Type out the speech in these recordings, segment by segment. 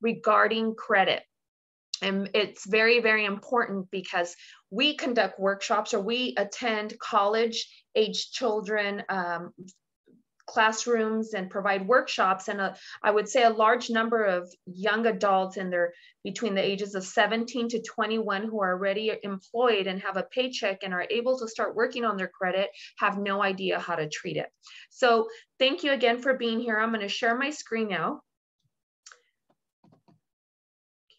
regarding credit. And it's very, very important because we conduct workshops or we attend college age children um, classrooms and provide workshops and a, I would say a large number of young adults in their between the ages of 17 to 21 who are already employed and have a paycheck and are able to start working on their credit have no idea how to treat it. So thank you again for being here. I'm going to share my screen now.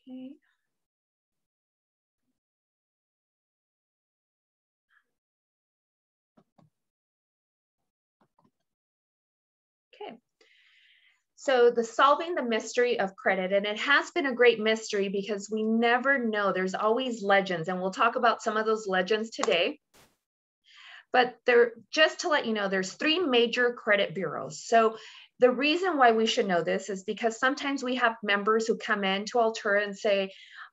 Okay. Okay. So the solving the mystery of credit, and it has been a great mystery because we never know. There's always legends, and we'll talk about some of those legends today. But there, just to let you know, there's three major credit bureaus. So the reason why we should know this is because sometimes we have members who come in to Altura and say,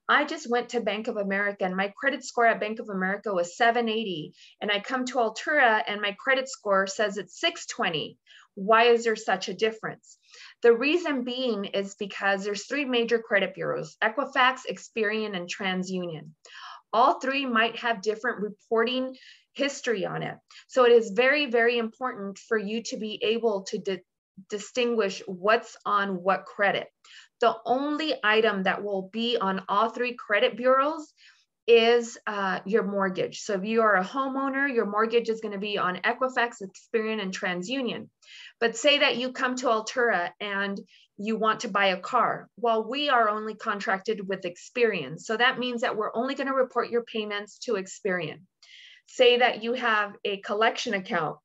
I just went to Bank of America and my credit score at Bank of America was 780. And I come to Altura and my credit score says it's 620. Why is there such a difference? The reason being is because there's three major credit bureaus, Equifax, Experian, and TransUnion. All three might have different reporting history on it. So it is very, very important for you to be able to distinguish what's on what credit. The only item that will be on all three credit bureaus is uh, your mortgage. So if you are a homeowner, your mortgage is going to be on Equifax, Experian, and TransUnion. But say that you come to Altura and you want to buy a car. Well, we are only contracted with Experian. So that means that we're only going to report your payments to Experian. Say that you have a collection account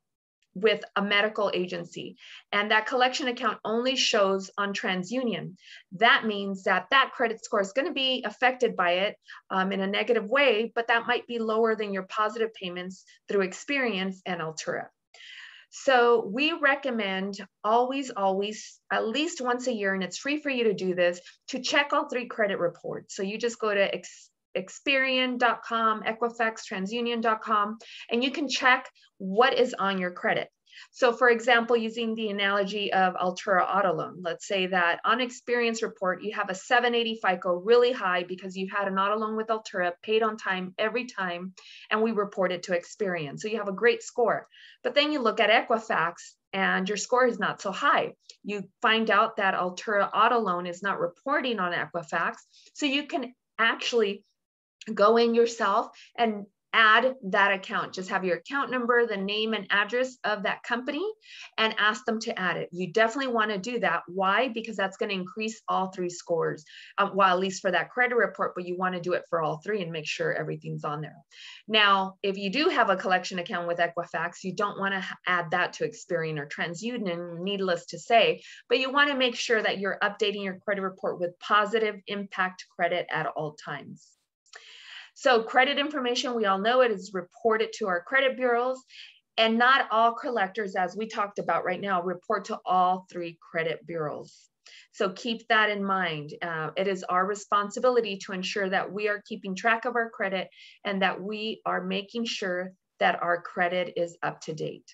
with a medical agency and that collection account only shows on TransUnion. That means that that credit score is going to be affected by it um, in a negative way, but that might be lower than your positive payments through Experian and Altura. So we recommend always, always, at least once a year, and it's free for you to do this, to check all three credit reports. So you just go to Experian.com, Equifax, TransUnion.com, and you can check what is on your credit. So for example, using the analogy of Altura Auto Loan, let's say that on Experian's report, you have a 780 FICO really high because you've had an auto loan with Altura, paid on time every time, and we report it to Experian. So you have a great score. But then you look at Equifax and your score is not so high. You find out that Altura Auto Loan is not reporting on Equifax. So you can actually go in yourself and add that account. Just have your account number, the name and address of that company, and ask them to add it. You definitely want to do that. Why? Because that's going to increase all three scores, um, well, at least for that credit report, but you want to do it for all three and make sure everything's on there. Now, if you do have a collection account with Equifax, you don't want to add that to Experian or TransUnion, needless to say, but you want to make sure that you're updating your credit report with positive impact credit at all times. So credit information, we all know it is reported to our credit bureaus and not all collectors, as we talked about right now, report to all three credit bureaus. So keep that in mind. Uh, it is our responsibility to ensure that we are keeping track of our credit and that we are making sure that our credit is up to date.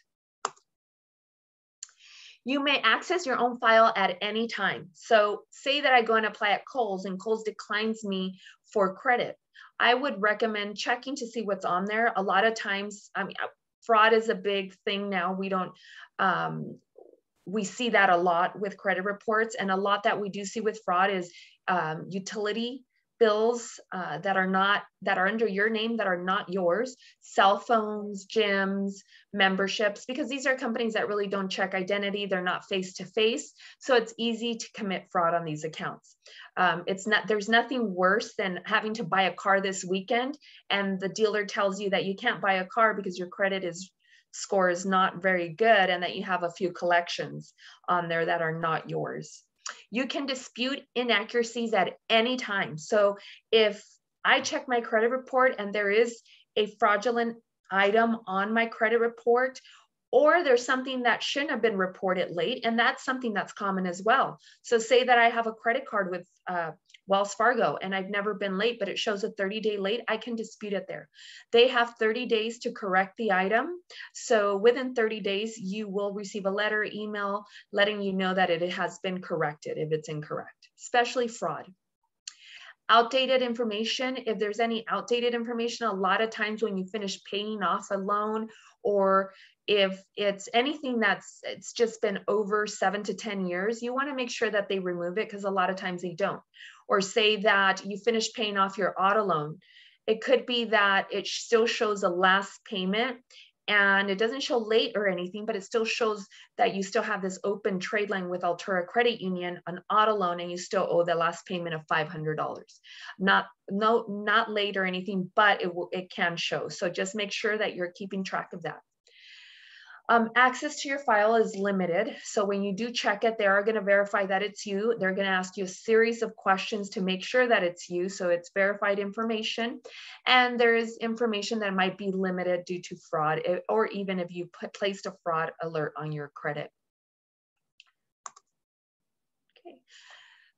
You may access your own file at any time. So say that I go and apply at Kohl's and Kohl's declines me for credit. I would recommend checking to see what's on there. A lot of times, I mean, fraud is a big thing now. We don't, um, we see that a lot with credit reports, and a lot that we do see with fraud is um, utility bills uh, that are not that are under your name that are not yours cell phones gyms memberships because these are companies that really don't check identity. They're not face to face so it's easy to commit fraud on these accounts. Um, it's not there's nothing worse than having to buy a car this weekend and the dealer tells you that you can't buy a car because your credit is score is not very good and that you have a few collections on there that are not yours you can dispute inaccuracies at any time. So if I check my credit report and there is a fraudulent item on my credit report, or there's something that shouldn't have been reported late, and that's something that's common as well. So say that I have a credit card with uh, Wells Fargo and I've never been late, but it shows a 30 day late, I can dispute it there. They have 30 days to correct the item. So within 30 days, you will receive a letter, email letting you know that it has been corrected if it's incorrect. especially fraud. Outdated information, if there's any outdated information, a lot of times when you finish paying off a loan or if it's anything that's it's just been over seven to 10 years, you want to make sure that they remove it because a lot of times they don't. Or say that you finish paying off your auto loan. It could be that it still shows a last payment and it doesn't show late or anything, but it still shows that you still have this open trade line with Altura Credit Union, an auto loan, and you still owe the last payment of $500. Not no not late or anything, but it will it can show. So just make sure that you're keeping track of that. Um, access to your file is limited. So when you do check it, they are going to verify that it's you. They're going to ask you a series of questions to make sure that it's you. So it's verified information. And there's information that might be limited due to fraud eh, or even if you put, placed a fraud alert on your credit. Okay.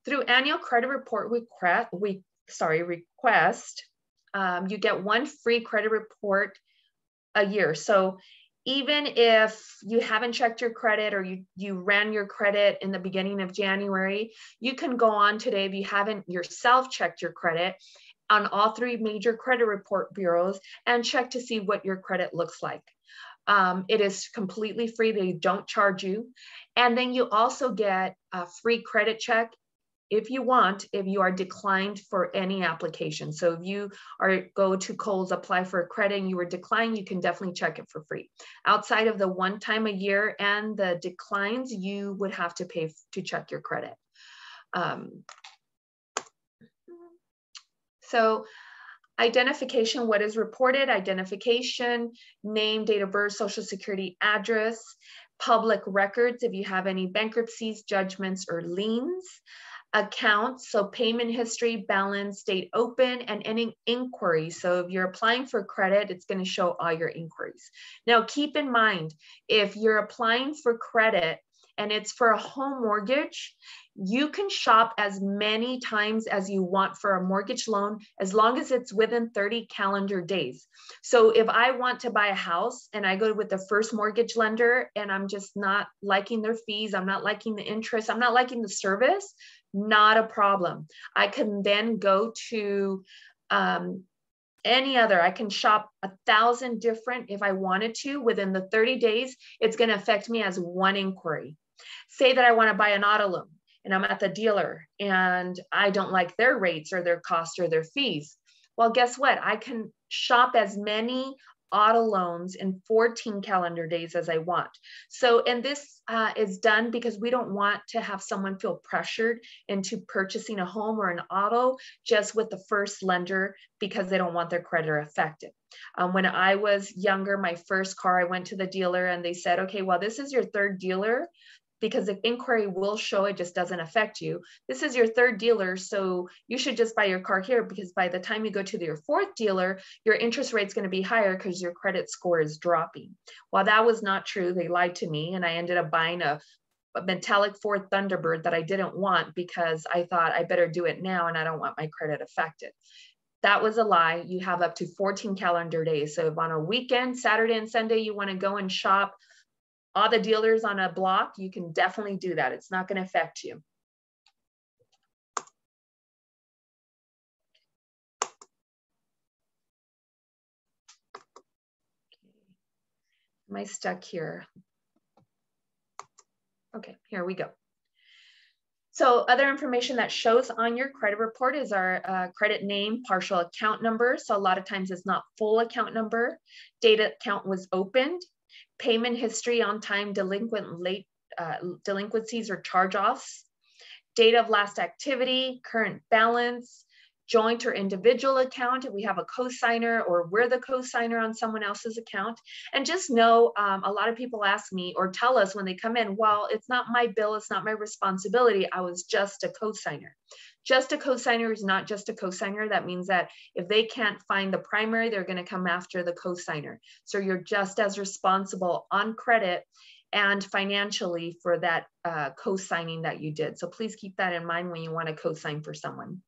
Through annual credit report request, we, sorry, request, um, you get one free credit report a year. So even if you haven't checked your credit or you, you ran your credit in the beginning of January, you can go on today if you haven't yourself checked your credit on all three major credit report bureaus and check to see what your credit looks like. Um, it is completely free. They don't charge you. And then you also get a free credit check if you want, if you are declined for any application. So if you are go to Kohl's, apply for a credit and you were declined, you can definitely check it for free. Outside of the one time a year and the declines, you would have to pay to check your credit. Um, so identification, what is reported, identification, name, date of birth, social security address, public records, if you have any bankruptcies, judgments, or liens, accounts, so payment history, balance, date open, and any inquiries. So if you're applying for credit, it's going to show all your inquiries. Now, keep in mind, if you're applying for credit and it's for a home mortgage, you can shop as many times as you want for a mortgage loan as long as it's within 30 calendar days. So if I want to buy a house and I go with the first mortgage lender and I'm just not liking their fees, I'm not liking the interest, I'm not liking the service, not a problem. I can then go to um, any other. I can shop a thousand different if I wanted to within the 30 days. It's going to affect me as one inquiry. Say that I want to buy an auto loan and I'm at the dealer and I don't like their rates or their cost or their fees. Well, guess what? I can shop as many auto loans in 14 calendar days as I want. So, and this uh, is done because we don't want to have someone feel pressured into purchasing a home or an auto just with the first lender because they don't want their credit affected. Um, when I was younger, my first car, I went to the dealer and they said, okay, well, this is your third dealer because the inquiry will show it just doesn't affect you. This is your third dealer, so you should just buy your car here because by the time you go to your fourth dealer, your interest rate is going to be higher because your credit score is dropping. While that was not true, they lied to me and I ended up buying a, a metallic Ford Thunderbird that I didn't want because I thought I better do it now and I don't want my credit affected. That was a lie. You have up to 14 calendar days. So if on a weekend, Saturday and Sunday, you want to go and shop all the dealers on a block, you can definitely do that. It's not going to affect you. Am I stuck here? Okay, here we go. So other information that shows on your credit report is our uh, credit name, partial account number. So a lot of times it's not full account number. Data account was opened payment history on time delinquent late uh, delinquencies or charge-offs, date of last activity, current balance, joint or individual account if we have a co-signer or we're the co-signer on someone else's account and just know um, a lot of people ask me or tell us when they come in well it's not my bill it's not my responsibility i was just a co-signer just a cosigner is not just a cosigner. That means that if they can't find the primary, they're going to come after the cosigner. So you're just as responsible on credit and financially for that uh, co-signing that you did. So please keep that in mind when you want to co-sign for someone.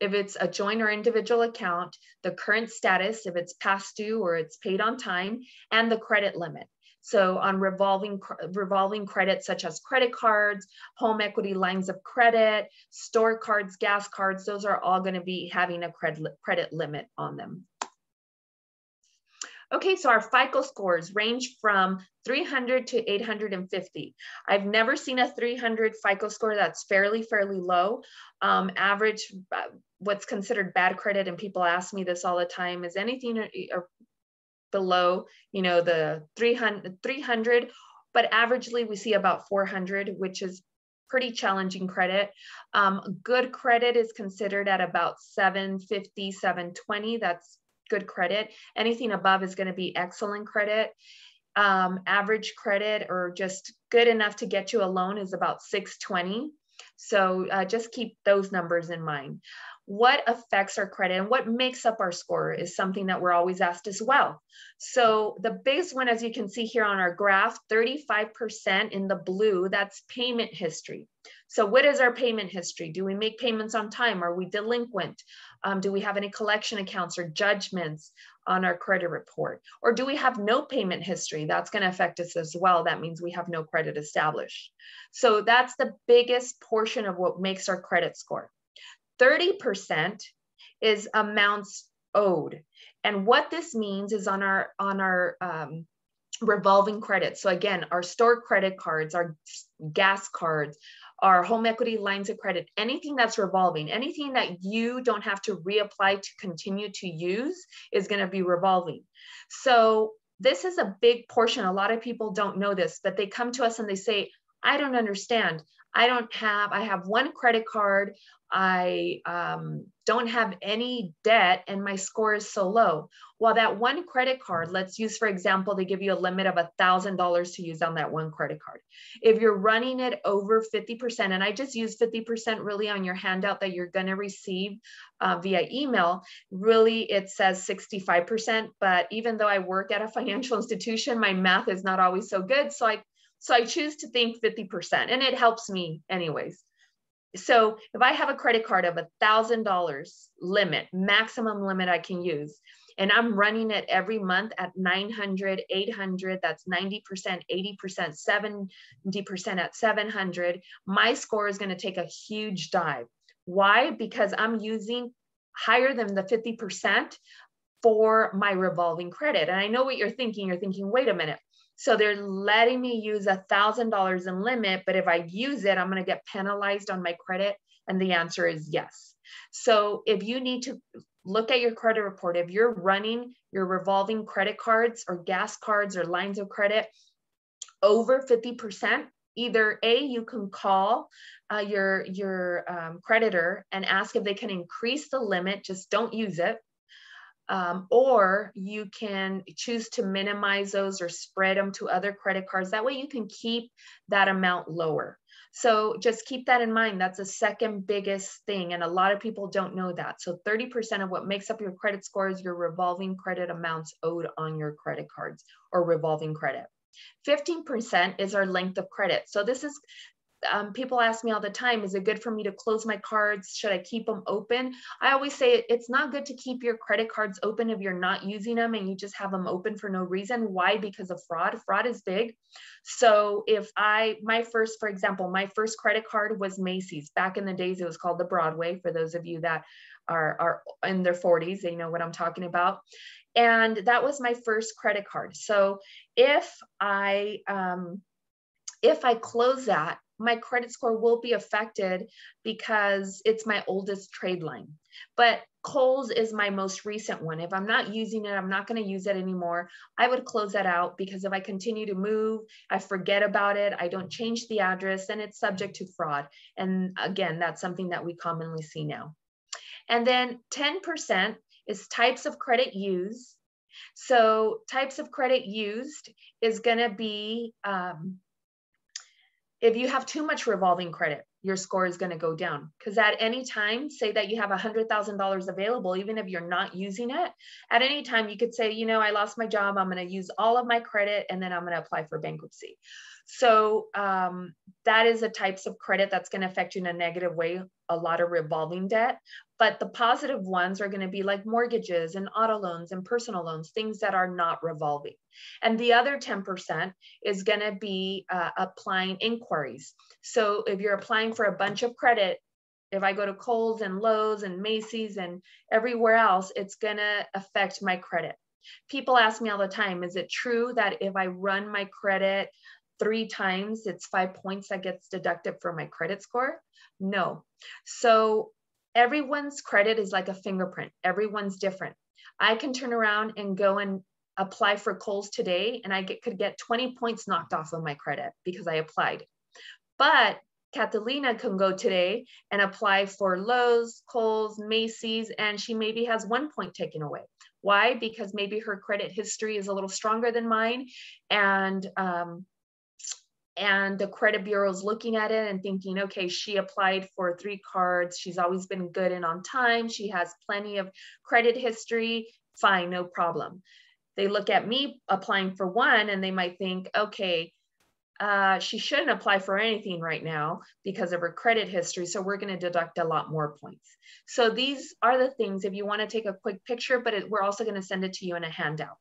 If it's a joint or individual account, the current status, if it's past due or it's paid on time, and the credit limit. So on revolving revolving credit, such as credit cards, home equity lines of credit, store cards, gas cards, those are all going to be having a credit credit limit on them. Okay, so our FICO scores range from 300 to 850. I've never seen a 300 FICO score that's fairly, fairly low. Um, average, uh, what's considered bad credit, and people ask me this all the time, is anything uh, below, you know, the 300, 300 but averagely we see about 400, which is pretty challenging credit. Um, good credit is considered at about 750, 720. That's good credit. Anything above is going to be excellent credit. Um, average credit or just good enough to get you a loan is about 620. So uh, just keep those numbers in mind. What affects our credit and what makes up our score is something that we're always asked as well. So the biggest one, as you can see here on our graph, 35% in the blue, that's payment history. So what is our payment history? Do we make payments on time? Are we delinquent? Um, do we have any collection accounts or judgments on our credit report? Or do we have no payment history? That's going to affect us as well. That means we have no credit established. So that's the biggest portion of what makes our credit score. 30% is amounts owed. And what this means is on our on our um, revolving credit. So again, our store credit cards, our gas cards, our home equity lines of credit, anything that's revolving, anything that you don't have to reapply to continue to use is going to be revolving. So this is a big portion. A lot of people don't know this, but they come to us and they say, I don't understand. I don't have, I have one credit card. I um, don't have any debt and my score is so low. While that one credit card, let's use, for example, they give you a limit of a $1,000 to use on that one credit card. If you're running it over 50%, and I just use 50% really on your handout that you're going to receive uh, via email, really it says 65%. But even though I work at a financial institution, my math is not always so good. So I so I choose to think 50%, and it helps me anyways. So if I have a credit card of a $1,000 limit, maximum limit I can use, and I'm running it every month at 900, 800, that's 90%, 80%, 70% at 700, my score is going to take a huge dive. Why? Because I'm using higher than the 50% for my revolving credit. And I know what you're thinking. You're thinking, wait a minute, so they're letting me use a thousand dollars in limit, but if I use it, I'm going to get penalized on my credit. And the answer is yes. So if you need to look at your credit report, if you're running your revolving credit cards or gas cards or lines of credit over 50%, either a you can call uh, your your um, creditor and ask if they can increase the limit just don't use it um, or you can choose to minimize those or spread them to other credit cards. That way you can keep that amount lower. So just keep that in mind. That's the second biggest thing. And a lot of people don't know that. So 30% of what makes up your credit score is your revolving credit amounts owed on your credit cards or revolving credit. 15% is our length of credit. So this is um, people ask me all the time, is it good for me to close my cards? Should I keep them open? I always say it's not good to keep your credit cards open if you're not using them and you just have them open for no reason. Why? Because of fraud. Fraud is big. So if I, my first, for example, my first credit card was Macy's. Back in the days, it was called the Broadway. For those of you that are, are in their 40s, they know what I'm talking about. And that was my first credit card. So if I, um, if I close that my credit score will be affected because it's my oldest trade line. But Kohl's is my most recent one. If I'm not using it, I'm not going to use it anymore. I would close that out because if I continue to move, I forget about it, I don't change the address, then it's subject to fraud. And again, that's something that we commonly see now. And then 10% is types of credit used. So types of credit used is going to be um, if you have too much revolving credit, your score is going to go down because at any time, say that you have $100,000 available, even if you're not using it, at any time you could say, you know, I lost my job, I'm going to use all of my credit and then I'm going to apply for bankruptcy. So um, that is the types of credit that's going to affect you in a negative way, a lot of revolving debt. But the positive ones are going to be like mortgages and auto loans and personal loans, things that are not revolving. And the other 10% is going to be uh, applying inquiries. So if you're applying for a bunch of credit, if I go to Kohl's and Lowe's and Macy's and everywhere else, it's going to affect my credit. People ask me all the time, is it true that if I run my credit three times, it's five points that gets deducted from my credit score? No. So everyone's credit is like a fingerprint. Everyone's different. I can turn around and go and apply for Kohl's today and I get, could get 20 points knocked off of my credit because I applied. But Catalina can go today and apply for Lowe's, Kohl's, Macy's, and she maybe has one point taken away. Why? Because maybe her credit history is a little stronger than mine, and um, and the credit bureau is looking at it and thinking, okay, she applied for three cards. She's always been good and on time. She has plenty of credit history. Fine, no problem. They look at me applying for one and they might think, okay, uh, she shouldn't apply for anything right now because of her credit history. So we're going to deduct a lot more points. So these are the things if you want to take a quick picture, but it, we're also going to send it to you in a handout.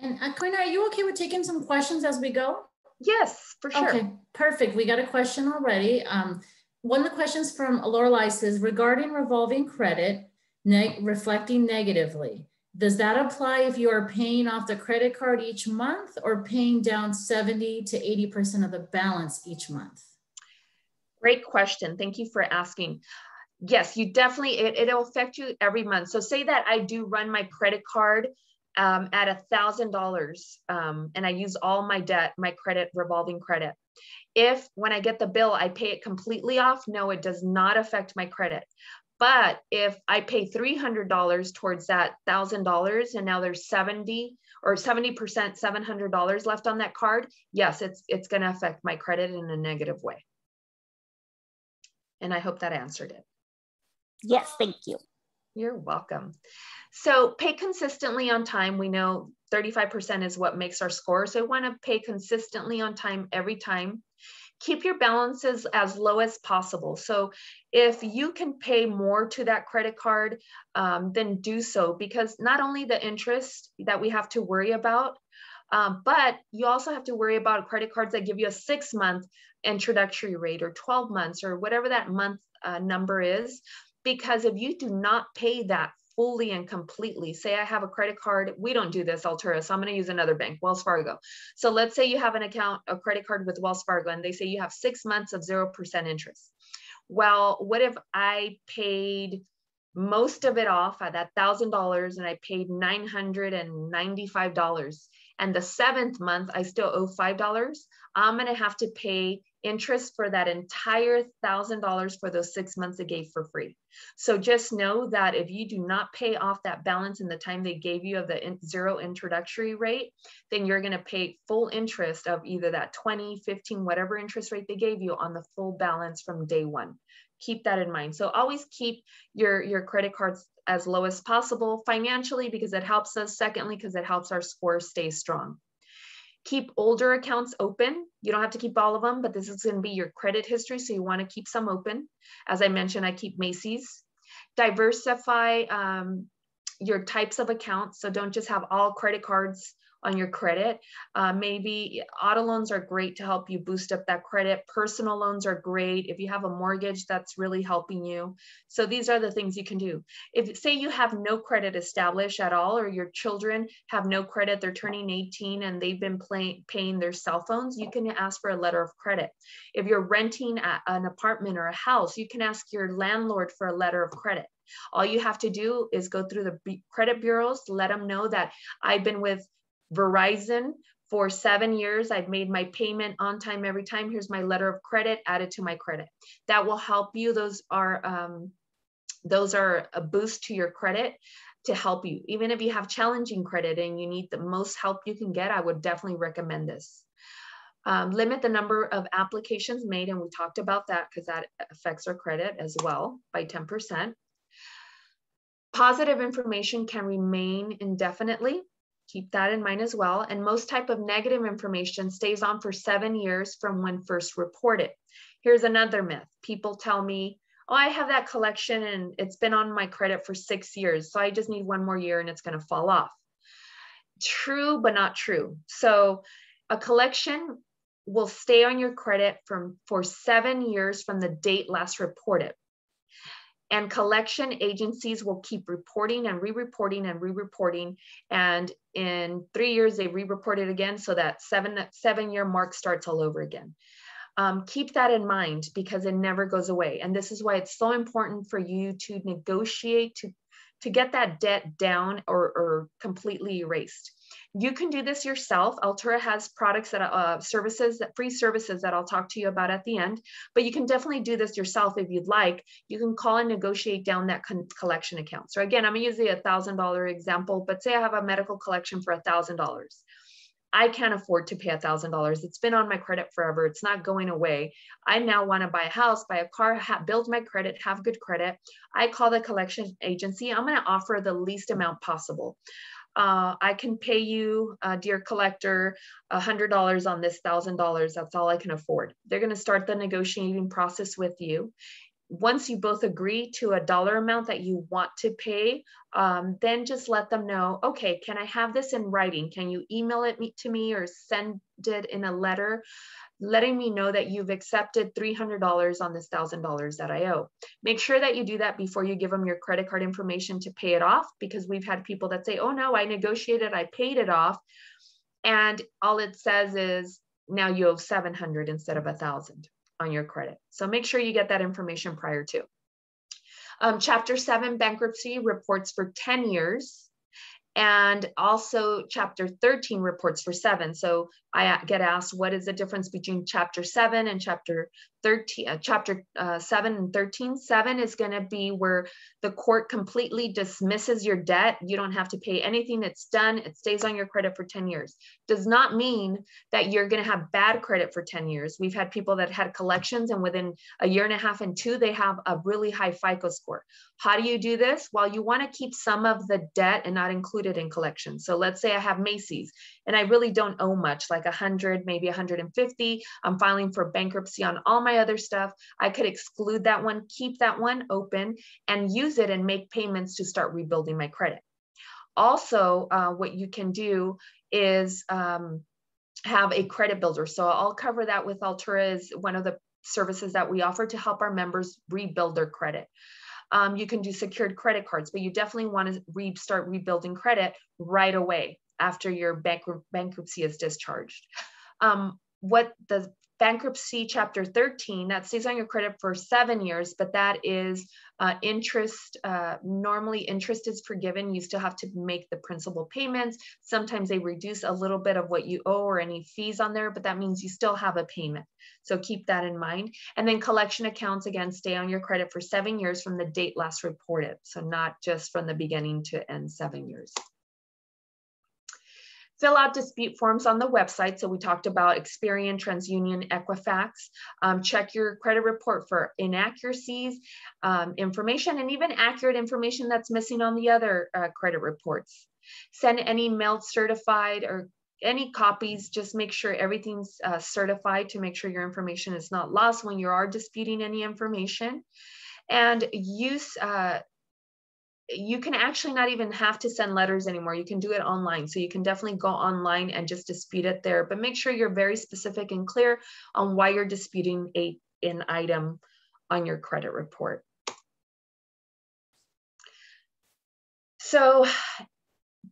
And uh, are you okay with taking some questions as we go? Yes, for sure. Okay, perfect. We got a question already. Um, one of the questions from Lorelai says, regarding revolving credit, ne reflecting negatively, does that apply if you are paying off the credit card each month or paying down 70 to 80% of the balance each month? Great question. Thank you for asking. Yes, you definitely, it, it'll affect you every month. So say that I do run my credit card um, at a thousand dollars um, and I use all my debt, my credit, revolving credit. If when I get the bill, I pay it completely off, no, it does not affect my credit. But if I pay $300 towards that $1,000 and now there's 70 or 70%, $700 left on that card, yes, it's, it's going to affect my credit in a negative way. And I hope that answered it. Yes, thank you. You're welcome. So pay consistently on time. We know 35% is what makes our score. So want to pay consistently on time every time keep your balances as low as possible. So if you can pay more to that credit card, um, then do so because not only the interest that we have to worry about, um, but you also have to worry about credit cards that give you a six month introductory rate or 12 months or whatever that month uh, number is. Because if you do not pay that fully and completely. Say I have a credit card. We don't do this, Altura. So I'm going to use another bank, Wells Fargo. So let's say you have an account, a credit card with Wells Fargo, and they say you have six months of 0% interest. Well, what if I paid most of it off at that $1,000 and I paid $995? And the seventh month, I still owe $5. I'm going to have to pay interest for that entire thousand dollars for those six months they gave for free. So just know that if you do not pay off that balance in the time they gave you of the in zero introductory rate, then you're going to pay full interest of either that 20, 15, whatever interest rate they gave you on the full balance from day one. Keep that in mind. So always keep your, your credit cards as low as possible financially because it helps us. Secondly, because it helps our score stay strong. Keep older accounts open. You don't have to keep all of them, but this is going to be your credit history. So you want to keep some open. As I mentioned, I keep Macy's. Diversify um, your types of accounts. So don't just have all credit cards on your credit. Uh, maybe auto loans are great to help you boost up that credit. Personal loans are great. If you have a mortgage, that's really helping you. So these are the things you can do. If say you have no credit established at all, or your children have no credit, they're turning 18 and they've been pay, paying their cell phones, you can ask for a letter of credit. If you're renting a, an apartment or a house, you can ask your landlord for a letter of credit. All you have to do is go through the credit bureaus, let them know that I've been with Verizon for seven years. I've made my payment on time every time. Here's my letter of credit added to my credit. That will help you. Those are um, those are a boost to your credit to help you. Even if you have challenging credit and you need the most help you can get, I would definitely recommend this. Um, limit the number of applications made, and we talked about that because that affects our credit as well by 10%. Positive information can remain indefinitely Keep that in mind as well. And most type of negative information stays on for seven years from when first reported. Here's another myth. People tell me, oh, I have that collection and it's been on my credit for six years. So I just need one more year and it's going to fall off. True, but not true. So a collection will stay on your credit from for seven years from the date last reported. And collection agencies will keep reporting and re-reporting and re-reporting. And in three years, they re-report it again. So that seven, seven year mark starts all over again. Um, keep that in mind because it never goes away. And this is why it's so important for you to negotiate to, to get that debt down or, or completely erased. You can do this yourself. Altura has products that uh, services that free services that I'll talk to you about at the end, but you can definitely do this yourself if you'd like. You can call and negotiate down that collection account. So again, I'm using a thousand dollar example, but say I have a medical collection for a thousand dollars. I can't afford to pay a thousand dollars. It's been on my credit forever. It's not going away. I now want to buy a house, buy a car, build my credit, have good credit. I call the collection agency. I'm going to offer the least amount possible uh, I can pay you, uh, dear collector, $100 on this $1,000. That's all I can afford. They're going to start the negotiating process with you. Once you both agree to a dollar amount that you want to pay, um, then just let them know, okay, can I have this in writing? Can you email it to me or send it in a letter? Letting me know that you've accepted $300 on this $1,000 that I owe. Make sure that you do that before you give them your credit card information to pay it off because we've had people that say, oh no, I negotiated, I paid it off. And all it says is now you owe 700 instead of a 1000 on your credit. So make sure you get that information prior to. Um, chapter seven bankruptcy reports for 10 years and also chapter 13 reports for seven. So I get asked, what is the difference between chapter seven and chapter 13, uh, chapter uh, 7 and 13. 7 is going to be where the court completely dismisses your debt. You don't have to pay anything. It's done. It stays on your credit for 10 years. Does not mean that you're going to have bad credit for 10 years. We've had people that had collections and within a year and a half and two, they have a really high FICO score. How do you do this? Well, you want to keep some of the debt and not include it in collections. So let's say I have Macy's and I really don't owe much, like 100, maybe 150. I'm filing for bankruptcy on all my other stuff. I could exclude that one, keep that one open, and use it and make payments to start rebuilding my credit. Also, uh, what you can do is um, have a credit builder. So I'll cover that with Altura as one of the services that we offer to help our members rebuild their credit. Um, you can do secured credit cards, but you definitely want to re start rebuilding credit right away after your bankruptcy is discharged. Um, what the bankruptcy chapter 13 that stays on your credit for seven years but that is uh, interest uh, normally interest is forgiven. You still have to make the principal payments. Sometimes they reduce a little bit of what you owe or any fees on there but that means you still have a payment. So keep that in mind. And then collection accounts again stay on your credit for seven years from the date last reported. So not just from the beginning to end seven years fill out dispute forms on the website. So we talked about Experian, TransUnion, Equifax. Um, check your credit report for inaccuracies, um, information, and even accurate information that's missing on the other uh, credit reports. Send any mailed certified or any copies, just make sure everything's uh, certified to make sure your information is not lost when you are disputing any information. And use uh, you can actually not even have to send letters anymore. You can do it online. So you can definitely go online and just dispute it there, but make sure you're very specific and clear on why you're disputing a, an item on your credit report. So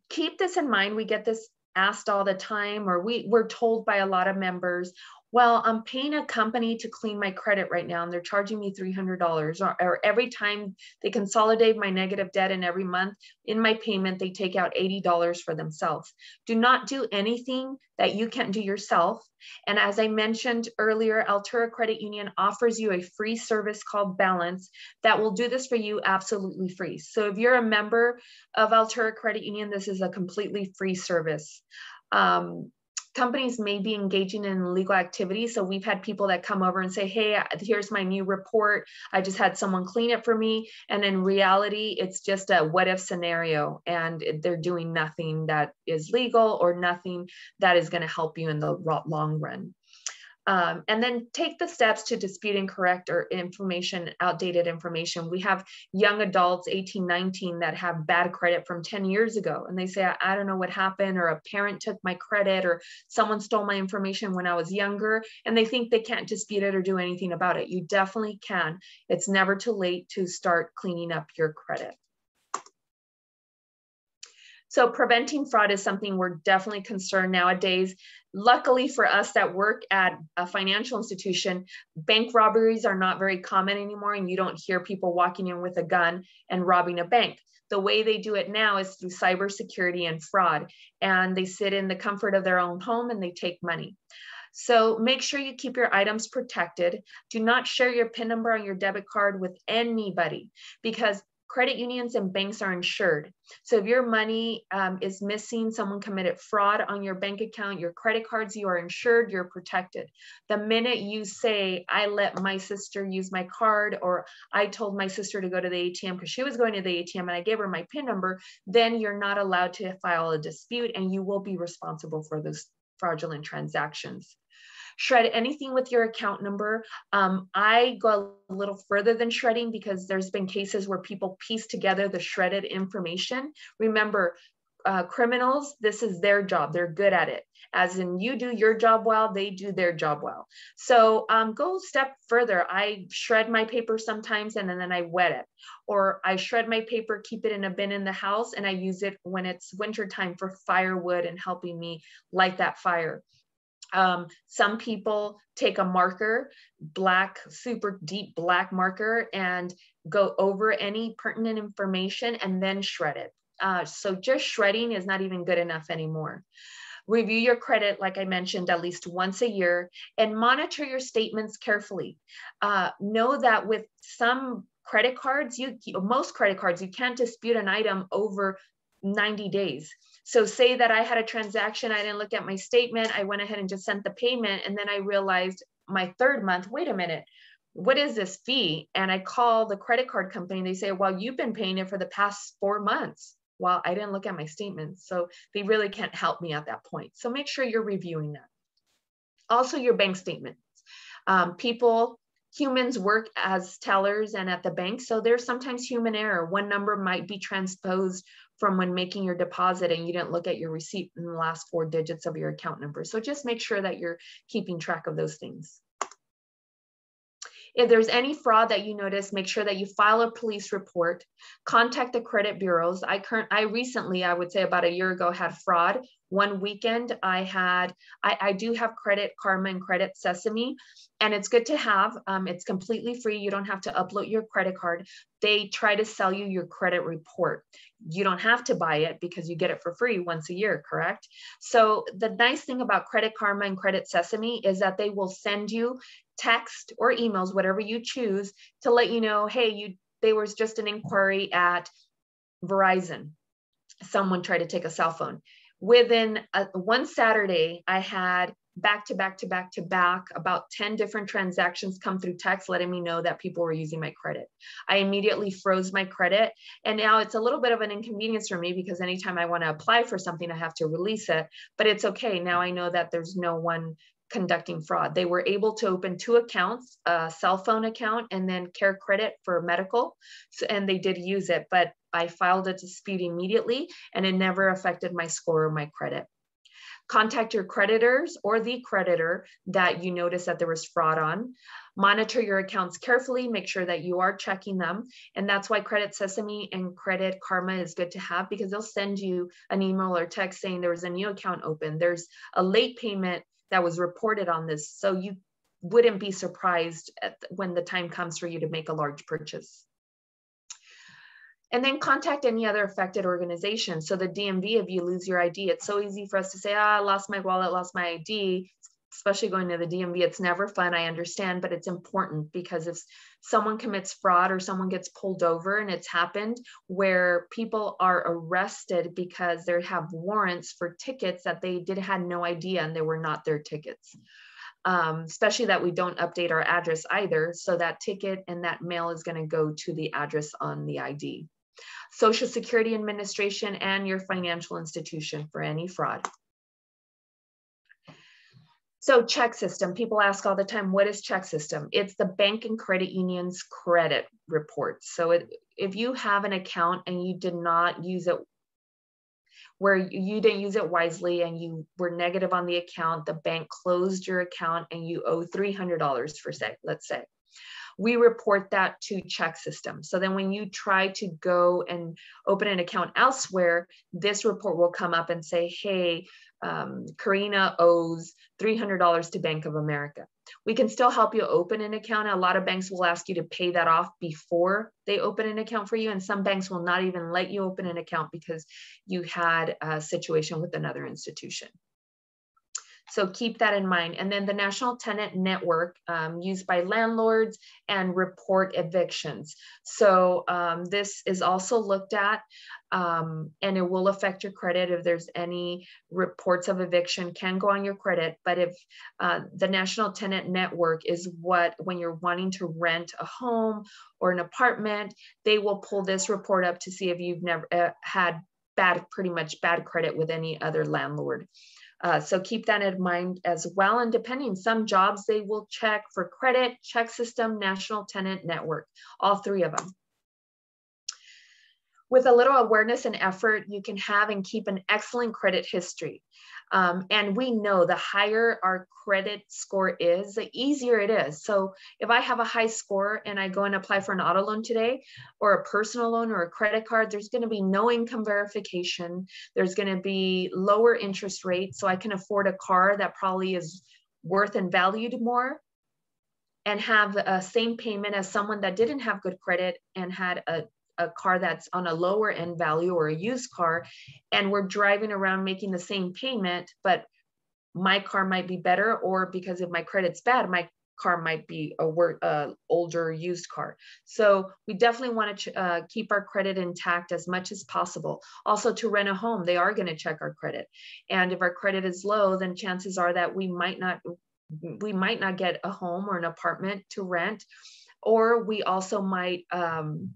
keep this in mind. We get this asked all the time, or we, we're told by a lot of members, well, I'm paying a company to clean my credit right now and they're charging me $300 or, or, every time they consolidate my negative debt and every month in my payment, they take out $80 for themselves. Do not do anything that you can't do yourself. And as I mentioned earlier, Altura Credit Union offers you a free service called Balance that will do this for you absolutely free. So if you're a member of Altura Credit Union, this is a completely free service. Um, companies may be engaging in illegal activity. So we've had people that come over and say, hey, here's my new report. I just had someone clean it for me. And in reality, it's just a what if scenario. And they're doing nothing that is legal or nothing that is going to help you in the long run. Um, and then take the steps to dispute incorrect or information, outdated information. We have young adults, 18, 19, that have bad credit from 10 years ago. And they say, I, I don't know what happened, or a parent took my credit, or someone stole my information when I was younger. And they think they can't dispute it or do anything about it. You definitely can. It's never too late to start cleaning up your credit. So preventing fraud is something we're definitely concerned nowadays. Luckily for us that work at a financial institution, bank robberies are not very common anymore and you don't hear people walking in with a gun and robbing a bank. The way they do it now is through cybersecurity and fraud. And they sit in the comfort of their own home and they take money. So make sure you keep your items protected. Do not share your PIN number on your debit card with anybody because credit unions and banks are insured. So if your money um, is missing, someone committed fraud on your bank account, your credit cards, you are insured, you're protected. The minute you say, I let my sister use my card, or I told my sister to go to the ATM because she was going to the ATM and I gave her my PIN number, then you're not allowed to file a dispute and you will be responsible for those fraudulent transactions shred anything with your account number. Um, I go a little further than shredding because there's been cases where people piece together the shredded information. Remember, uh, criminals, this is their job. They're good at it. As in, you do your job well, they do their job well. So um, go step further. I shred my paper sometimes and then I wet it. Or I shred my paper, keep it in a bin in the house, and I use it when it's wintertime for firewood and helping me light that fire. Um, some people take a marker, black, super deep black marker, and go over any pertinent information and then shred it. Uh, so just shredding is not even good enough anymore. Review your credit, like I mentioned, at least once a year and monitor your statements carefully. Uh, know that with some credit cards, you most credit cards, you can't dispute an item over 90 days. So say that I had a transaction, I didn't look at my statement, I went ahead and just sent the payment, and then I realized my third month, wait a minute, what is this fee? And I call the credit card company, they say, well, you've been paying it for the past four months. Well, I didn't look at my statements. So they really can't help me at that point. So make sure you're reviewing that. Also, your bank statements. Um, people humans work as tellers and at the bank. So there's sometimes human error. One number might be transposed from when making your deposit and you didn't look at your receipt in the last four digits of your account number. So just make sure that you're keeping track of those things. If there's any fraud that you notice, make sure that you file a police report, contact the credit bureaus. I current I recently, I would say about a year ago, had fraud. One weekend I had, I, I do have credit karma and credit sesame and it's good to have. Um, it's completely free. You don't have to upload your credit card. They try to sell you your credit report. You don't have to buy it because you get it for free once a year, correct? So the nice thing about Credit Karma and Credit Sesame is that they will send you text or emails, whatever you choose, to let you know, hey, you there was just an inquiry at Verizon. Someone tried to take a cell phone. Within a, one Saturday, I had back to back to back to back about 10 different transactions come through text letting me know that people were using my credit i immediately froze my credit and now it's a little bit of an inconvenience for me because anytime i want to apply for something i have to release it but it's okay now i know that there's no one conducting fraud they were able to open two accounts a cell phone account and then CareCredit for medical so, and they did use it but i filed a dispute immediately and it never affected my score or my credit Contact your creditors or the creditor that you notice that there was fraud on. Monitor your accounts carefully, make sure that you are checking them. And that's why Credit Sesame and Credit Karma is good to have because they'll send you an email or text saying there was a new account open. There's a late payment that was reported on this. So you wouldn't be surprised when the time comes for you to make a large purchase and then contact any other affected organization. So the DMV, if you lose your ID, it's so easy for us to say, ah, I lost my wallet, lost my ID. Especially going to the DMV. It's never fun, I understand, but it's important because if someone commits fraud or someone gets pulled over, and it's happened where people are arrested because they have warrants for tickets that they did had no idea and they were not their tickets. Um, especially that we don't update our address either. So that ticket and that mail is going to go to the address on the ID. Social Security Administration and your financial institution for any fraud. So check system, people ask all the time, what is check system? It's the bank and credit union's credit report. So it, if you have an account and you did not use it where you didn't use it wisely and you were negative on the account, the bank closed your account and you owe $300 for say, let's say we report that to check system. So then when you try to go and open an account elsewhere, this report will come up and say, hey, um, Karina owes $300 to Bank of America. We can still help you open an account. A lot of banks will ask you to pay that off before they open an account for you. And some banks will not even let you open an account because you had a situation with another institution. So keep that in mind. And then the National Tenant Network um, used by landlords and report evictions. So um, this is also looked at um, and it will affect your credit if there's any reports of eviction can go on your credit. But if uh, the National Tenant Network is what, when you're wanting to rent a home or an apartment, they will pull this report up to see if you've never uh, had bad, pretty much bad credit with any other landlord. Uh, so keep that in mind as well. And depending, some jobs they will check for credit, check system, national tenant network, all three of them. With a little awareness and effort, you can have and keep an excellent credit history. Um, and we know the higher our credit score is, the easier it is. So if I have a high score and I go and apply for an auto loan today, or a personal loan or a credit card, there's going to be no income verification. There's going to be lower interest rates. So I can afford a car that probably is worth and valued more and have the same payment as someone that didn't have good credit and had a a car that's on a lower end value or a used car and we're driving around making the same payment but my car might be better or because if my credit's bad my car might be a uh, older used car. So we definitely want to uh, keep our credit intact as much as possible. Also to rent a home they are going to check our credit. And if our credit is low then chances are that we might not we might not get a home or an apartment to rent or we also might um,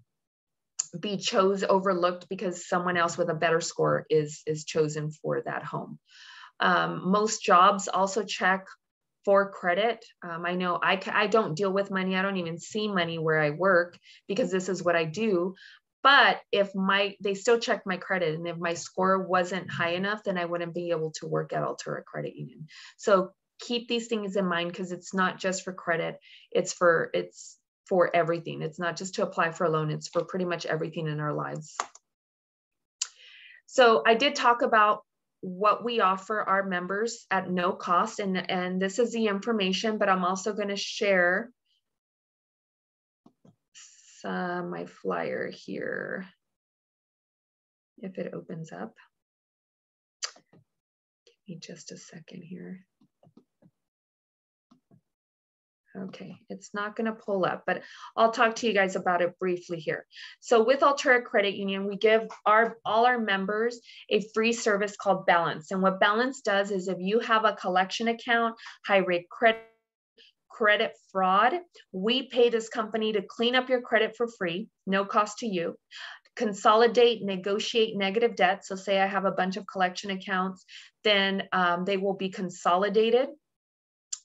be chose overlooked because someone else with a better score is is chosen for that home. Um, most jobs also check for credit. Um, I know I, I don't deal with money. I don't even see money where I work because this is what I do. But if my, they still check my credit and if my score wasn't high enough, then I wouldn't be able to work at Altura Credit Union. So keep these things in mind because it's not just for credit. It's for, it's for everything. It's not just to apply for a loan, it's for pretty much everything in our lives. So I did talk about what we offer our members at no cost, and, and this is the information, but I'm also going to share some, my flyer here, if it opens up. Give me just a second here. Okay, it's not going to pull up, but I'll talk to you guys about it briefly here. So with Altura Credit Union, we give our all our members a free service called Balance. And what Balance does is if you have a collection account, high rate credit, credit fraud, we pay this company to clean up your credit for free, no cost to you consolidate, negotiate negative debt. So say I have a bunch of collection accounts, then um, they will be consolidated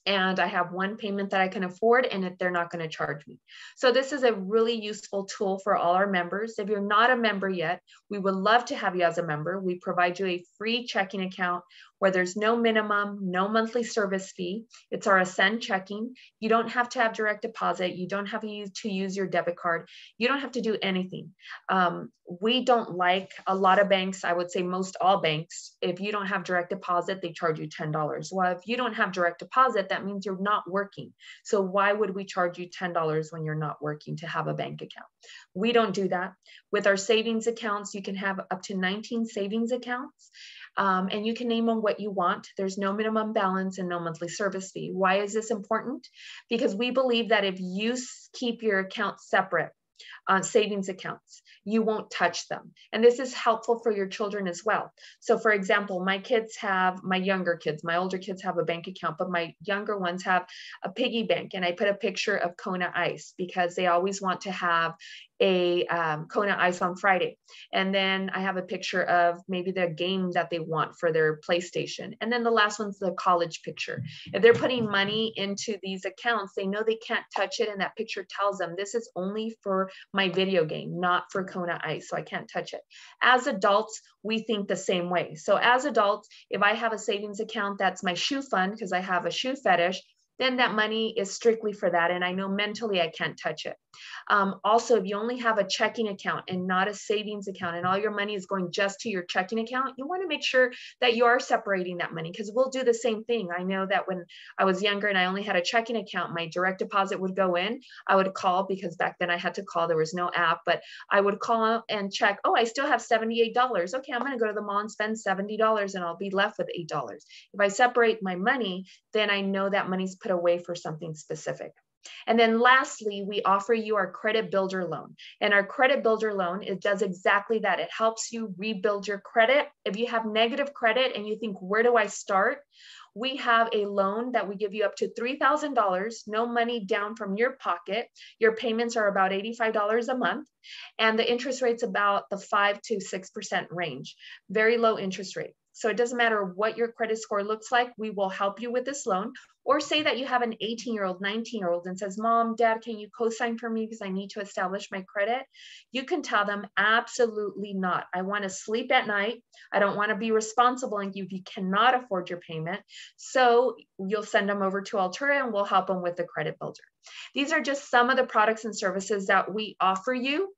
and I have one payment that I can afford and it they're not going to charge me. So this is a really useful tool for all our members. If you're not a member yet, we would love to have you as a member. We provide you a free checking account where there's no minimum, no monthly service fee. It's our Ascend checking. You don't have to have direct deposit. You don't have to use, to use your debit card. You don't have to do anything. Um, we don't like a lot of banks, I would say most all banks, if you don't have direct deposit, they charge you $10. Well, if you don't have direct deposit, that means you're not working. So why would we charge you $10 when you're not working to have a bank account? We don't do that. With our savings accounts, you can have up to 19 savings accounts Um, and you can name them what you want. There's no minimum balance and no monthly service fee. Why is this important? Because we believe that if you keep your account separate, uh, savings accounts. You won't touch them. And this is helpful for your children as well. So, for example, my kids have, my younger kids, my older kids have a bank account, but my younger ones have a piggy bank. And I put a picture of Kona Ice because they always want to have a um, Kona Ice on Friday. And then I have a picture of maybe the game that they want for their PlayStation. And then the last one's the college picture. If they're putting money into these accounts, they know they can't touch it. And that picture tells them this is only for my video game, not for Kona Ice. So I can't touch it. As adults, we think the same way. So as adults, if I have a savings account that's my shoe fund because I have a shoe fetish, then that money is strictly for that. And I know mentally I can't touch it. Um, also, if you only have a checking account and not a savings account, and all your money is going just to your checking account, you want to make sure that you are separating that money because we'll do the same thing. I know that when I was younger and I only had a checking account, my direct deposit would go in. I would call because back then I had to call, there was no app, but I would call and check, oh, I still have $78. Okay, I'm going to go to the mall and spend $70 and I'll be left with $8. If I separate my money, then I know that money's put away for something specific. And then lastly, we offer you our credit builder loan. And our credit builder loan, it does exactly that. It helps you rebuild your credit. If you have negative credit and you think, where do I start? We have a loan that we give you up to $3,000, no money down from your pocket. Your payments are about $85 a month, and the interest rate's about the 5 to 6% range. Very low interest rate. So it doesn't matter what your credit score looks like, we will help you with this loan. Or say that you have an 18 year old, 19 year old and says, Mom, Dad, can you co sign for me because I need to establish my credit? You can tell them, Absolutely not. I want to sleep at night. I don't want to be responsible and if you cannot afford your payment. So you'll send them over to Altura and we'll help them with the credit builder. These are just some of the products and services that we offer you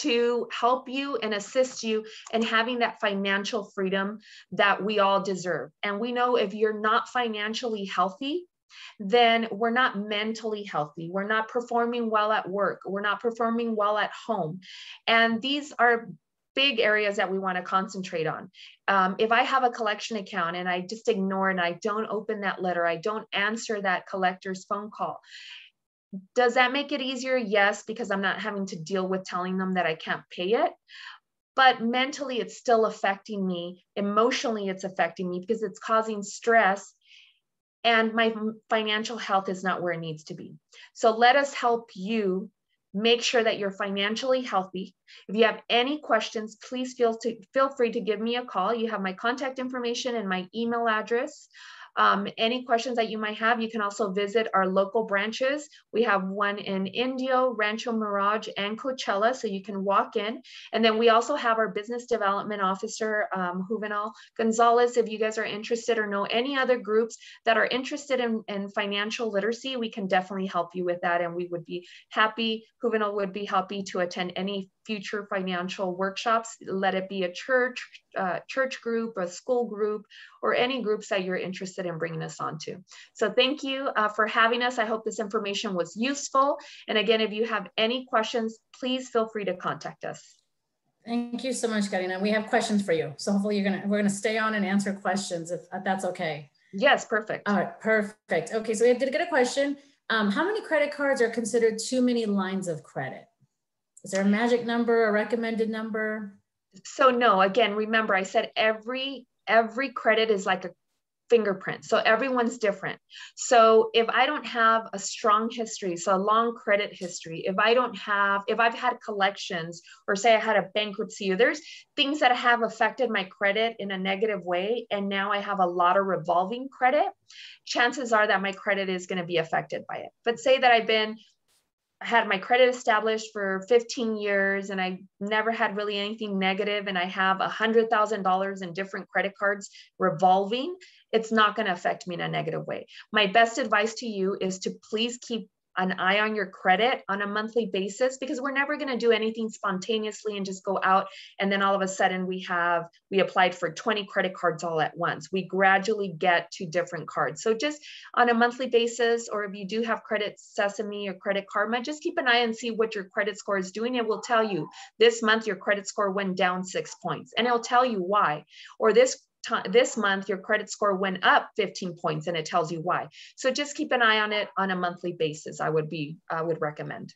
to help you and assist you in having that financial freedom that we all deserve. And we know if you're not financially healthy, then we're not mentally healthy. We're not performing well at work. We're not performing well at home. And these are big areas that we want to concentrate on. Um, if I have a collection account and I just ignore and I don't open that letter, I don't answer that collector's phone call, does that make it easier? Yes, because I'm not having to deal with telling them that I can't pay it. But mentally, it's still affecting me. Emotionally, it's affecting me because it's causing stress and my financial health is not where it needs to be. So let us help you make sure that you're financially healthy. If you have any questions, please feel to feel free to give me a call. You have my contact information and my email address. Um, any questions that you might have, you can also visit our local branches. We have one in Indio, Rancho Mirage, and Coachella, so you can walk in. And then we also have our business development officer, um, Juvenal Gonzalez. If you guys are interested or know any other groups that are interested in, in financial literacy, we can definitely help you with that. And we would be happy, Juvenal would be happy to attend any future financial workshops, let it be a church, uh, church group, a school group, or any groups that you're interested in bringing us onto. So thank you uh, for having us. I hope this information was useful. And again, if you have any questions, please feel free to contact us. Thank you so much, Karina. We have questions for you. So hopefully you're gonna, we're gonna stay on and answer questions if that's okay. Yes, perfect. All right, perfect. Okay, so we did get a question. Um, how many credit cards are considered too many lines of credit? Is there a magic number, a recommended number? So no, again, remember I said every every credit is like a fingerprint. So everyone's different. So if I don't have a strong history, so a long credit history, if I don't have, if I've had collections or say I had a bankruptcy, or there's things that have affected my credit in a negative way, and now I have a lot of revolving credit, chances are that my credit is going to be affected by it. But say that I've been had my credit established for 15 years and I never had really anything negative and I have hundred thousand dollars in different credit cards revolving, it's not going to affect me in a negative way. My best advice to you is to please keep an eye on your credit on a monthly basis because we're never going to do anything spontaneously and just go out and then all of a sudden we have we applied for 20 credit cards all at once. We gradually get to different cards. So just on a monthly basis or if you do have credit sesame or credit karma just keep an eye and see what your credit score is doing. It will tell you this month your credit score went down six points and it'll tell you why. Or this time this month your credit score went up 15 points and it tells you why. So just keep an eye on it on a monthly basis i would be i would recommend.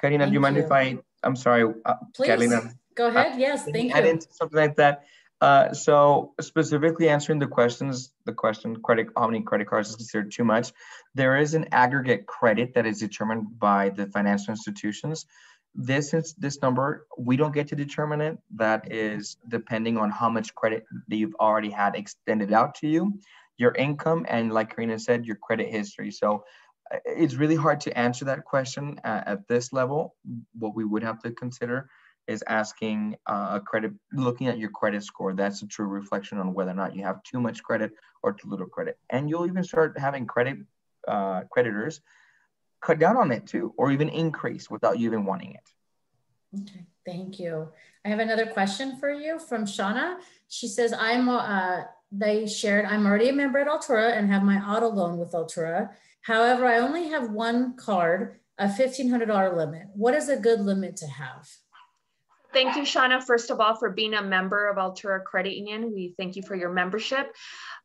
Karina do you mind you. if i i'm sorry uh, please Catalina, go ahead. Uh, yes thank you. into something like that? Uh, so specifically answering the questions, the question credit, how many credit cards is considered too much? There is an aggregate credit that is determined by the financial institutions this is this number we don't get to determine it. That is depending on how much credit that you've already had extended out to you your income and like karina said your credit history. So uh, it's really hard to answer that question at, at this level. What we would have to consider is asking uh, a credit looking at your credit score. That's a true reflection on whether or not you have too much credit or too little credit. And you'll even start having credit uh, creditors cut down on it too, or even increase without you even wanting it. Okay, thank you. I have another question for you from Shauna. She says, I'm, uh, they shared, I'm already a member at Altura and have my auto loan with Altura. However, I only have one card, a $1,500 limit. What is a good limit to have? Thank you, Shauna, first of all, for being a member of Altura Credit Union. We thank you for your membership.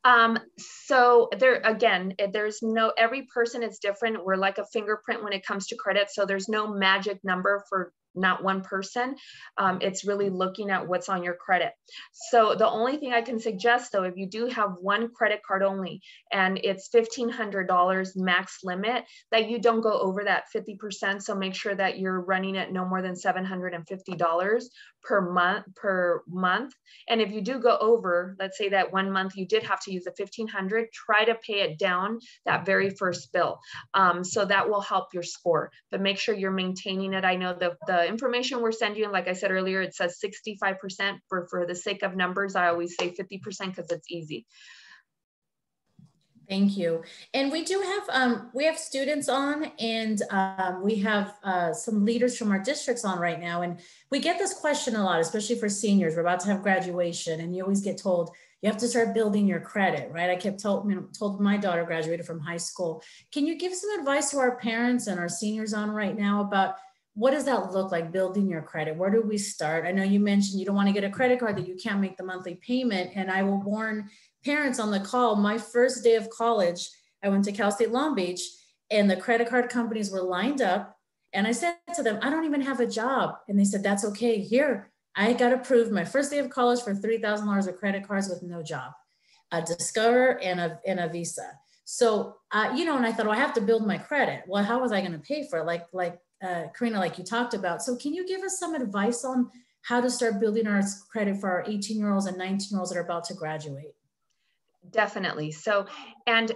Um, so there, again, there's no, every person is different. We're like a fingerprint when it comes to credit. So there's no magic number for not one person. Um, it's really looking at what's on your credit. So the only thing I can suggest though, if you do have one credit card only and it's $1,500 max limit, that you don't go over that 50%. So make sure that you're running at no more than $750 per month per month. And if you do go over, let's say that one month you did have to use the 1500, try to pay it down that very first bill. Um, so that will help your score, but make sure you're maintaining it. I know the, the information we're sending you, like I said earlier, it says 65% for, for the sake of numbers. I always say 50% because it's easy. Thank you. And we do have um, we have students on, and um, we have uh, some leaders from our districts on right now. And we get this question a lot, especially for seniors. We're about to have graduation, and you always get told you have to start building your credit, right? I kept told told my daughter graduated from high school. Can you give some advice to our parents and our seniors on right now about what does that look like building your credit where do we start i know you mentioned you don't want to get a credit card that you can't make the monthly payment and i will warn parents on the call, my first day of college, I went to Cal State Long Beach and the credit card companies were lined up. And I said to them, I don't even have a job. And they said, That's okay. Here, I got approved my first day of college for $3,000 of credit cards with no job, a Discover and a, and a Visa. So, uh, you know, and I thought, well, I have to build my credit. Well, how was I going to pay for it? Like, like uh, Karina, like you talked about. So, can you give us some advice on how to start building our credit for our 18 year olds and 19 year olds that are about to graduate? Definitely. So, and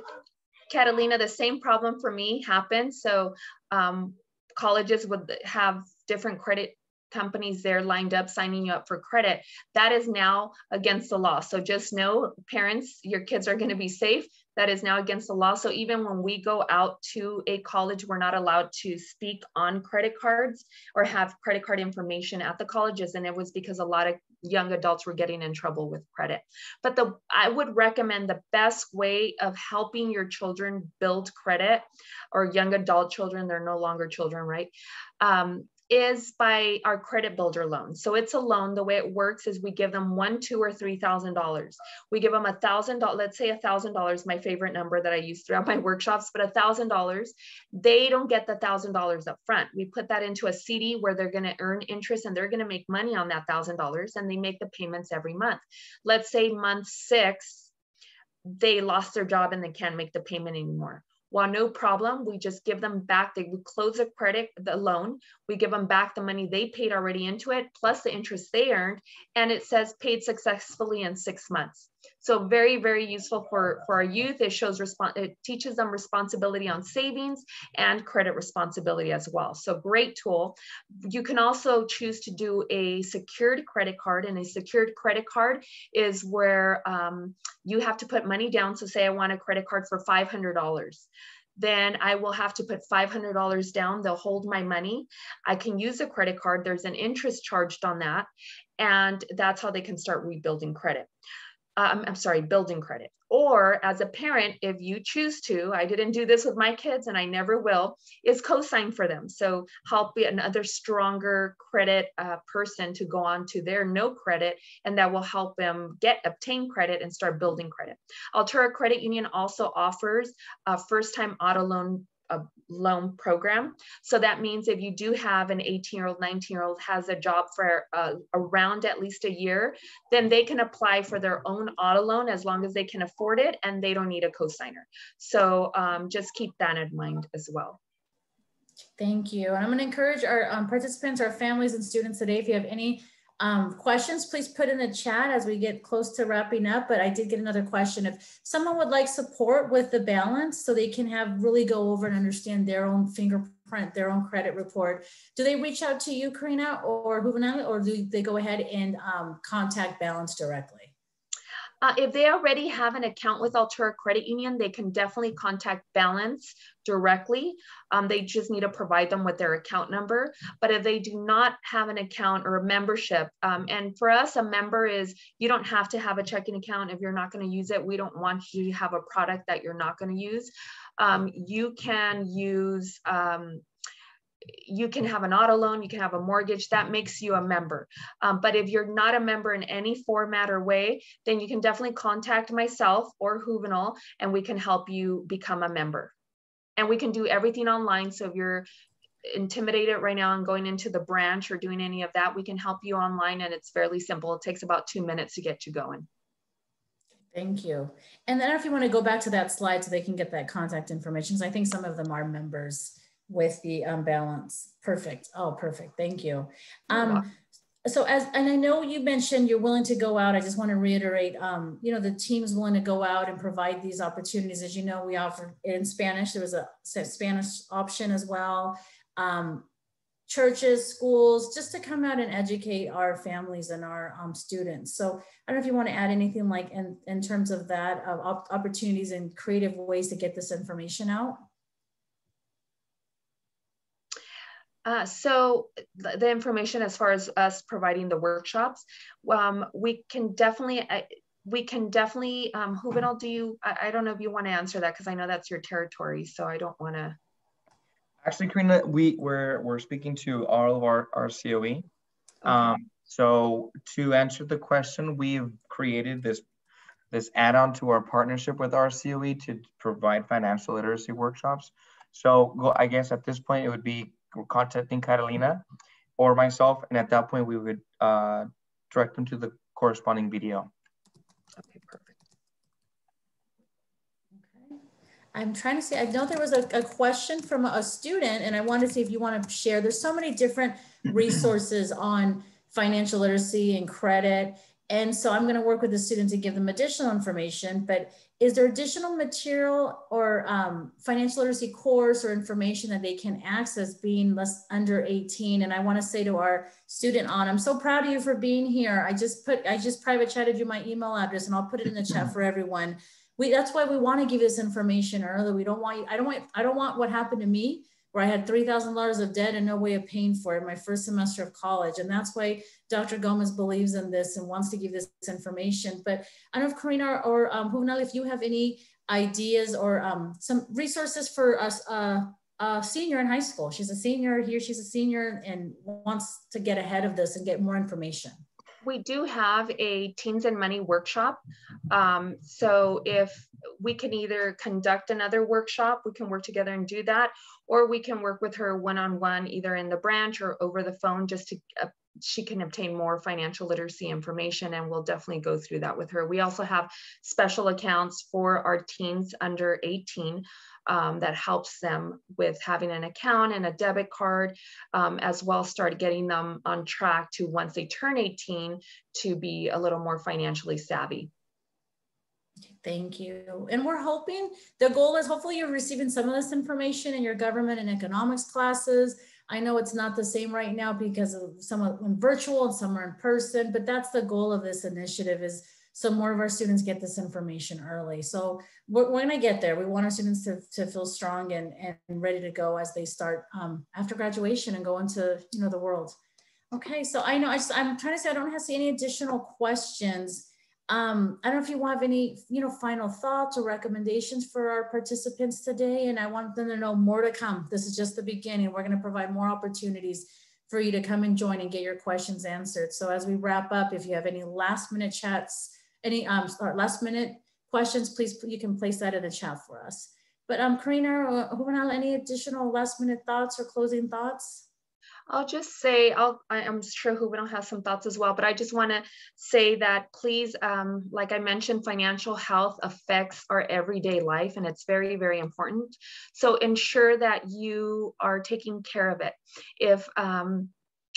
Catalina, the same problem for me happened. So, um, colleges would have different credit companies there lined up signing you up for credit. That is now against the law. So just know, parents, your kids are going to be safe that is now against the law. So even when we go out to a college, we're not allowed to speak on credit cards or have credit card information at the colleges. And it was because a lot of young adults were getting in trouble with credit. But the I would recommend the best way of helping your children build credit or young adult children, they're no longer children, right? Um, is by our credit builder loan. So it's a loan. The way it works is we give them one, two, or three thousand dollars. We give them a thousand dollars. Let's say a thousand dollars, my favorite number that I use throughout my workshops. But a thousand dollars, they don't get the thousand dollars up front. We put that into a CD where they're going to earn interest and they're going to make money on that thousand dollars, and they make the payments every month. Let's say month six, they lost their job and they can't make the payment anymore well, no problem. We just give them back. They close the credit, the loan. We give them back the money they paid already into it, plus the interest they earned. And it says paid successfully in six months. So very, very useful for, for our youth. It shows, respons- it teaches them responsibility on savings and credit responsibility as well. So great tool. You can also choose to do a secured credit card and a secured credit card is where um, you have to put money down. So say I want a credit card for $500 then I will have to put $500 down. They'll hold my money. I can use a credit card. There's an interest charged on that. And that's how they can start rebuilding credit. Um, I'm sorry, building credit. Or as a parent, if you choose to, I didn't do this with my kids and I never will, is co-sign for them. So help be another stronger credit uh, person to go on to their no credit and that will help them get obtain credit and start building credit. Altura Credit Union also offers a first time auto loan loan program. So that means if you do have an 18 year old, 19 year old has a job for uh, around at least a year, then they can apply for their own auto loan as long as they can afford it and they don't need a cosigner. So um, just keep that in mind as well. Thank you. And I'm going to encourage our um, participants, our families and students today, if you have any um, questions, please put in the chat as we get close to wrapping up. But I did get another question. If someone would like support with the balance so they can have really go over and understand their own fingerprint, their own credit report, do they reach out to you, Karina or Juvenal, or do they go ahead and um, contact Balance directly? Uh, if they already have an account with Altura Credit Union, they can definitely contact Balance directly. Um, they just need to provide them with their account number. But if they do not have an account or a membership, um, and for us, a member is you don't have to have a checking account if you're not going to use it. We don't want you to have a product that you're not going to use. Um, you can use um, you can have an auto loan, you can have a mortgage, that makes you a member. Um, but if you're not a member in any format or way, then you can definitely contact myself or Juvenal and we can help you become a member. And we can do everything online. So if you're intimidated right now and going into the branch or doing any of that, we can help you online and it's fairly simple. It takes about two minutes to get you going. Thank you. And then if you want to go back to that slide so they can get that contact information, I think some of them are members with the um, balance. Perfect. Oh, perfect. Thank you. Um, so as, and I know you mentioned you're willing to go out. I just want to reiterate, um, you know, the team's willing to go out and provide these opportunities. As you know, we offer in Spanish, there was a Spanish option as well. Um, churches, schools, just to come out and educate our families and our um, students. So I don't know if you want to add anything like in, in terms of that, uh, opportunities and creative ways to get this information out. Uh, so the information as far as us providing the workshops, um, we can definitely, uh, we can definitely, um, Juvenal, do you, I, I, don't know if you want to answer that because I know that's your territory, so I don't want to. Actually, Karina, we, we're, we're speaking to all of our, our COE. Okay. Um, so to answer the question, we've created this this add-on to our partnership with RCOE to provide financial literacy workshops. So I guess at this point it would be contacting Catalina or myself, and at that point we would uh, direct them to the corresponding video. Okay, perfect. Okay. I'm trying to see, I know there was a, a question from a student and I want to see if you want to share. There's so many different resources on financial literacy and credit. And so I'm going to work with the student to give them additional information, but is there additional material or um, financial literacy course or information that they can access being less under 18 and i want to say to our student on i'm so proud of you for being here. I just put i just private chatted you my email address and i'll put it in the chat for everyone. We that's why we want to give this information early. We don't want you i don't want i don't want what happened to me where I had $3,000 of debt and no way of paying for it my first semester of college. And that's why Dr. Gomez believes in this and wants to give this information. But I don't know if Karina or, or um, if you have any ideas or um, some resources for us, uh, a senior in high school. She's a senior here, she's a senior and wants to get ahead of this and get more information we do have a teens and money workshop. Um, so if we can either conduct another workshop, we can work together and do that, or we can work with her one-on-one either in the branch or over the phone just to uh, she can obtain more financial literacy information and we'll definitely go through that with her. We also have special accounts for our teens under 18 um, that helps them with having an account and a debit card, um, as well start getting them on track to once they turn 18 to be a little more financially savvy. Thank you. And we're hoping the goal is hopefully you're receiving some of this information in your government and economics classes. I know it's not the same right now because of some are virtual and some are in person, but that's the goal of this initiative is so more of our students get this information early. So we're, we're gonna get there. We want our students to, to feel strong and, and ready to go as they start um, after graduation and go into you know the world. Okay, so I know I just, I'm trying to say I don't have to see any additional questions. Um, I don't know if you have any, you know, final thoughts or recommendations for our participants today. And I want them to know more to come. This is just the beginning. We're going to provide more opportunities for you to come and join and get your questions answered. So as we wrap up, if you have any last minute chats, any um, last minute questions, please, you can place that in the chat for us. But um, Karina or Juvenal, any additional last minute thoughts or closing thoughts? I'll just say, I'll, I'm sure Juvenal has some thoughts as well, but I just want to say that please, um, like I mentioned, financial health affects our everyday life and it's very, very important. So ensure that you are taking care of it. If um,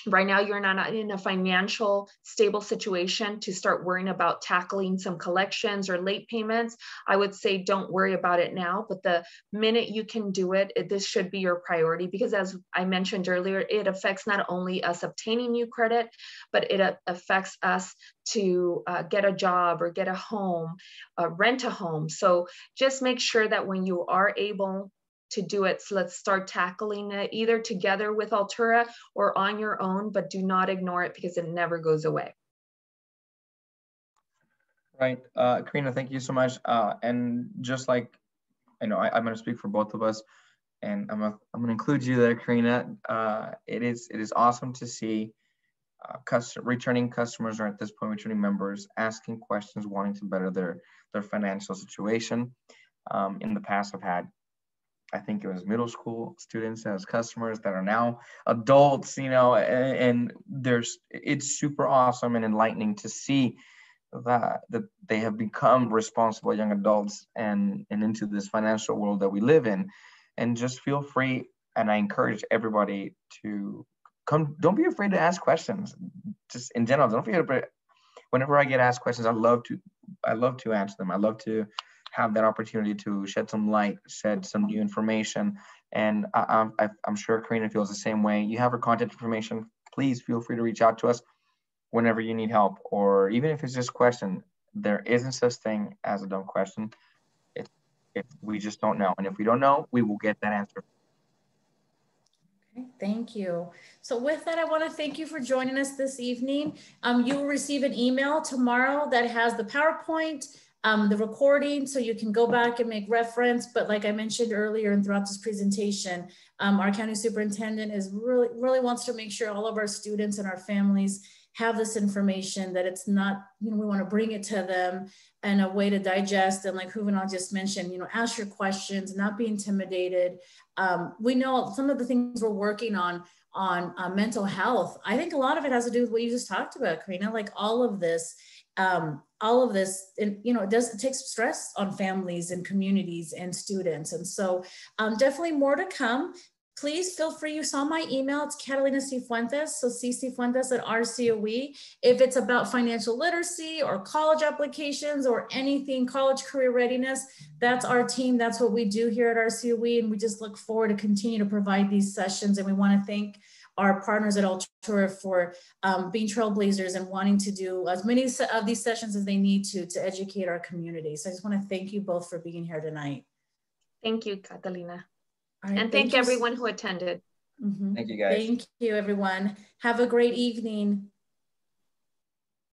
right now you're not in a financial stable situation to start worrying about tackling some collections or late payments. I would say don't worry about it now but the minute you can do it, it this should be your priority because as i mentioned earlier it affects not only us obtaining new credit but it affects us to uh, get a job or get a home uh, rent a home. So just make sure that when you are able to do it. So let's start tackling it either together with Altura or on your own, but do not ignore it because it never goes away. Right. Uh, Karina, thank you so much. Uh, and just like, I know I, am going to speak for both of us and I'm, a, I'm to include you there, Karina. Uh, it is it is awesome to see uh, custom, returning customers or at this point returning members asking questions, wanting to better their, their financial situation. Um, in the past, I've had I think it was middle school students as customers that are now adults, you know, and, and there's it's super awesome and enlightening to see that that they have become responsible young adults and and into this financial world that we live in. And just feel free and I encourage everybody to come don't be afraid to ask questions. Just in general, don't be whenever I get asked questions, I love to I love to answer them. I love to have that opportunity to shed some light, shed some new information. And I, I, I'm sure Karina feels the same way. You have her contact information. Please feel free to reach out to us whenever you need help, or even if it's just a question. There isn't such thing as a dumb question. If, if we just don't know. And if we don't know, we will get that answer. Okay, thank you. So with that, I want to thank you for joining us this evening. Um, you will receive an email tomorrow that has the PowerPoint, um, the recording so you can go back and make reference. But like I mentioned earlier and throughout this presentation, um, our county superintendent is really, really wants to make sure all of our students and our families have this information that it's not, you know, we want to bring it to them and a way to digest. And like Juvenal just mentioned, you know, ask your questions, not be intimidated. Um, we know some of the things we're working on on uh, mental health. I think a lot of it has to do with what you just talked about, Karina, like all of this um, all of this, and you know, it does it takes stress on families and communities and students. And so um, definitely more to come. Please feel free. You saw my email. It's Catalina Cifuentes. So C Cifuentes at RCOE. If it's about financial literacy or college applications or anything, college career readiness, that's our team. That's what we do here at RCOE. And we just look forward to continue to provide these sessions. And we want to thank our partners at Altura for um, being trailblazers and wanting to do as many of these sessions as they need to to educate our community. So I just want to thank you both for being here tonight. Thank you, Catalina. Right, and thank, thank everyone who attended. Mm -hmm. Thank you guys. Thank you everyone. Have a great evening.